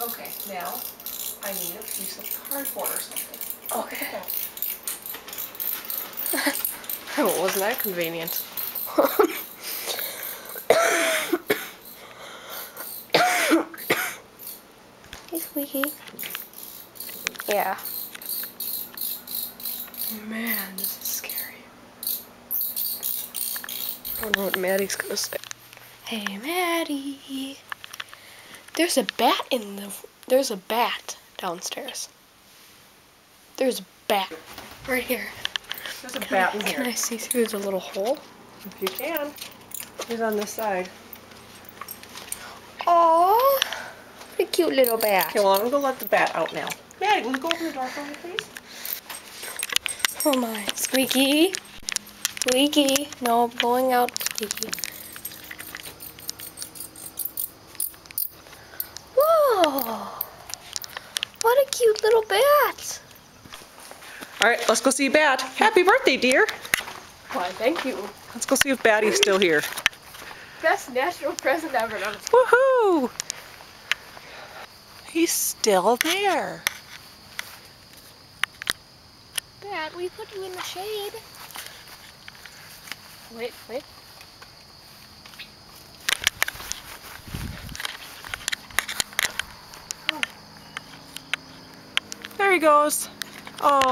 Okay, now, I need a piece of cardboard or something. Okay. well, wasn't that convenient? hey, Squeaky. Yeah. Man, this is scary. I wonder what Maddie's gonna say. Hey, Maddie. There's a bat in the. There's a bat downstairs. There's a bat right here. There's a Can bat I, in can here. I see through the little hole? If you can. He's on this side. Oh, what a cute little bat. Okay, well, I'm gonna let the bat out now. Maddie, will you go open the door for me, please? Oh my, Squeaky. Squeaky. No, blowing out Squeaky. Whoa! What a cute little bat. All right, let's go see Bat. Happy birthday, dear. Why, thank you. Let's go see if Batty's still here. Best natural present ever. Woohoo! He's still there. Bat, we put you in the shade. Wait, wait. There he goes. Oh.